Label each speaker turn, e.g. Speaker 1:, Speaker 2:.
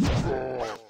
Speaker 1: Oh.